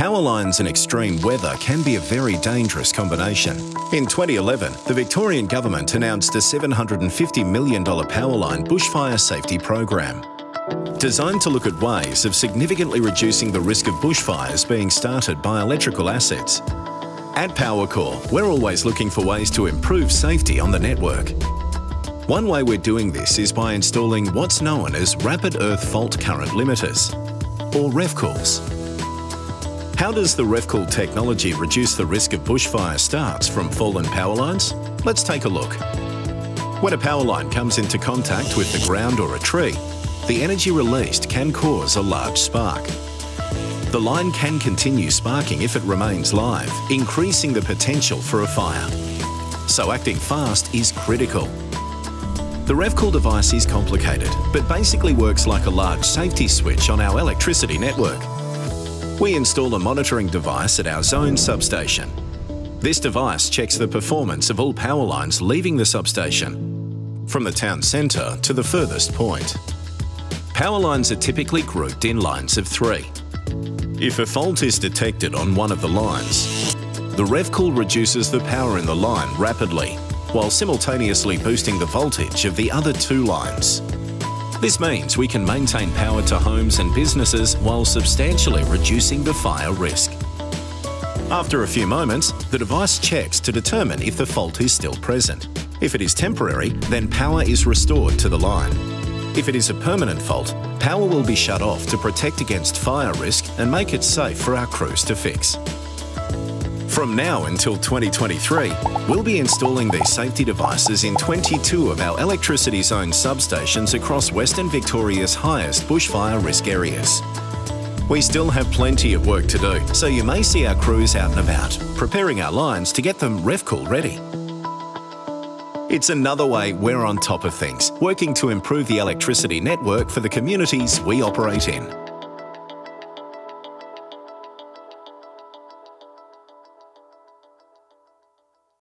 Power lines and extreme weather can be a very dangerous combination. In 2011, the Victorian Government announced a $750 million power line bushfire safety program. Designed to look at ways of significantly reducing the risk of bushfires being started by electrical assets. At Powercor, we're always looking for ways to improve safety on the network. One way we're doing this is by installing what's known as Rapid Earth Fault Current Limiters, or REFCLs. How does the REFCL technology reduce the risk of bushfire starts from fallen power lines? Let's take a look. When a power line comes into contact with the ground or a tree, the energy released can cause a large spark. The line can continue sparking if it remains live, increasing the potential for a fire. So acting fast is critical. The REFCL device is complicated, but basically works like a large safety switch on our electricity network. We install a monitoring device at our zone substation. This device checks the performance of all power lines leaving the substation, from the town centre to the furthest point. Power lines are typically grouped in lines of three. If a fault is detected on one of the lines, the REFCL reduces the power in the line rapidly, while simultaneously boosting the voltage of the other two lines. This means we can maintain power to homes and businesses while substantially reducing the fire risk. After a few moments, the device checks to determine if the fault is still present. If it is temporary, then power is restored to the line. If it is a permanent fault, power will be shut off to protect against fire risk and make it safe for our crews to fix. From now until 2023, we'll be installing these safety devices in 22 of our electricity zone substations across Western Victoria's highest bushfire risk areas. We still have plenty of work to do, so you may see our crews out and about, preparing our lines to get them REFCL ready. It's another way we're on top of things, working to improve the electricity network for the communities we operate in.